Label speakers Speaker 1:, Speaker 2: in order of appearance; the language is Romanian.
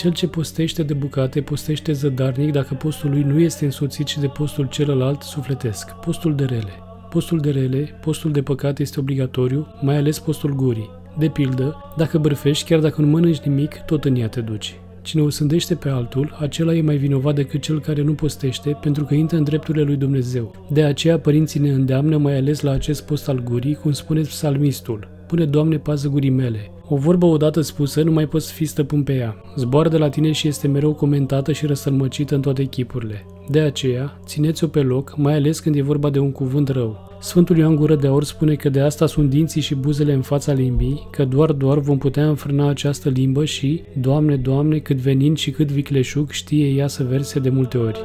Speaker 1: Cel ce postește de bucate, postește zădarnic dacă postul lui nu este însoțit și de postul celălalt sufletesc. Postul de rele. Postul de rele, postul de păcat este obligatoriu, mai ales postul gurii. De pildă, dacă bârfești, chiar dacă nu mănânci nimic, tot în ea te duci. Cine o sândește pe altul, acela e mai vinovat decât cel care nu postește, pentru că intră în drepturile lui Dumnezeu. De aceea părinții ne îndeamnă mai ales la acest post al gurii, cum spune psalmistul. Pune, Doamne, pază gurii mele. O vorbă odată spusă nu mai poți fi stăpân pe ea. Zboară de la tine și este mereu comentată și răsălmăcită în toate echipurile. De aceea, țineți-o pe loc, mai ales când e vorba de un cuvânt rău. Sfântul Ioan Gură de Aur spune că de asta sunt dinții și buzele în fața limbii, că doar doar vom putea înfrâna această limbă și, Doamne, Doamne, cât venind și cât vicleșug știe ea să verse de multe ori.